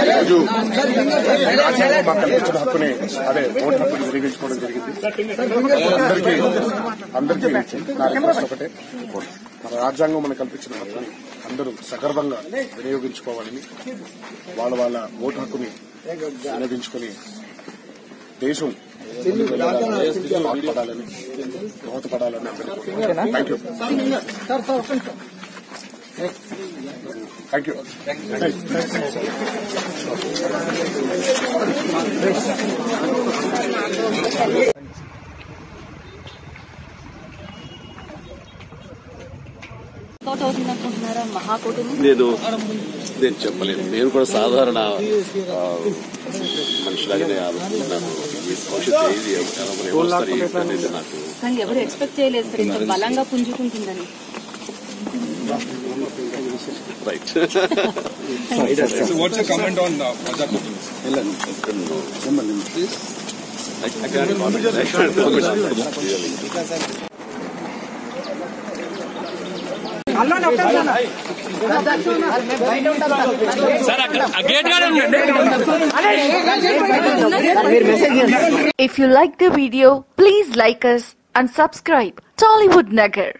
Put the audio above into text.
ఈరోజు మాకు కల్పించిన హక్కుని అదే ఓటు హక్కుని వినియోగించుకోవడం జరిగింది. అందరికీ అందరికీ నా రిక్వెస్ట్ ఒకటే. మన రాజ్యాంగం మనకు కల్పించిన హక్కుని అందరూ సగర్వంగా వినియోగించుకోవాలని వాళ్ళ వాళ్ళ ఓటు హక్కుని వినియోగించుకుని దేశం ముందుకు వెళ్ళాలని, దోహదపడాలని థ్యాంక్ యూ థ్యాంక్ యూ మహాకూటమి నేను నేను చెప్పలేను. నేను కూడా సాధారణ మనిషిలాగానే ఆలోచిస్తున్నాను. ఈ భవిష్యత్తు నాకు. బలంగా పుంజుకుంటుందని. Right So what's your comment on uh, Praja Kutum? I can't comment. I can't comment. Really. If you like the video, please like us and subscribe Tollywood Nagar.